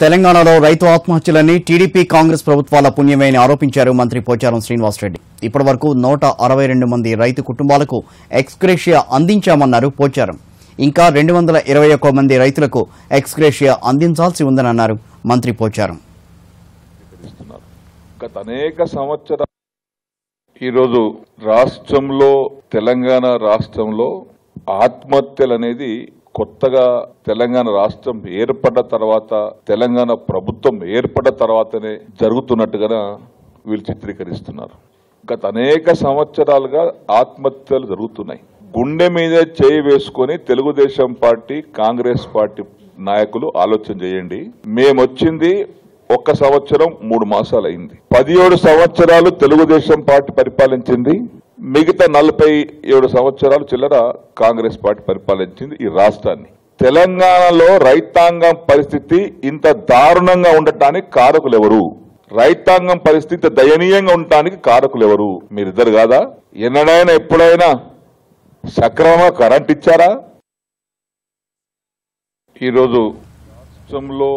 తెలంగాణలో రైతు ఆత్మహత్యలని టీడీపీ కాంగ్రెస్ ప్రభుత్వాల పుణ్యమే అని ఆరోపించారు మంత్రి పోచారం శ్రీనివాసరెడ్డి. ఇప్పటి వరకు నూట అరవై రెండు మంది రైతు కుటుంబాలకు ఎక్స్గ్రేషియా అందించామన్నారు పోచారం. ఇంకా రెండు వందల ఇరవై ఒక్క మంది రైతులకు ఎక్స్గ్రేషియా అందించాల్సి ఉందని అన్నారు మంత్రి పోచారం. గత అనేక సంవత్సరాలు ఈరోజు రాష్ట్రంలో తెలంగాణ రాష్ట్రంలో ఆత్మహత్యలు అనేది కొత్తగా తెలంగాణ రాష్ట్రం ఏర్పడ్డ తర్వాత తెలంగాణ ప్రభుత్వం ఏర్పడ్డ తర్వాతనే జరుగుతున్నట్టుగా వీళ్ళు చిత్రీకరిస్తున్నారు. గత అనేక సంవత్సరాలుగా ఆత్మహత్యలు జరుగుతున్నాయి. గుండె మీద చేయి వేసుకొని తెలుగుదేశం పార్టీ కాంగ్రెస్ పార్టీ నాయకులు ఆలోచన చేయండి. మేమొచ్చింది ఒక్క సంవత్సరం మూడు మాసాలు అయింది పదిహేడు సంవత్సరాలు తెలుగుదేశం పార్టీ పరిపాలించింది. మిగతా నలభై ఏడు సంవత్సరాలు చిల్లర కాంగ్రెస్ పార్టీ పరిపాలించింది ఈ రాష్ట్రాన్ని. తెలంగాణలో రైతాంగం పరిస్థితి ఇంత దారుణంగా ఉండటానికి కారకులు ఎవరు రైతాంగం పరిస్థితి దయనీయంగా ఉండటానికి కారకులు ఎవరు మీరిద్దరు కాదా? ఎన్నడైనా ఎప్పుడైనా సక్రమంగా కరెంట్ ఇచ్చారా? ఈరోజు రాష్ట్రంలో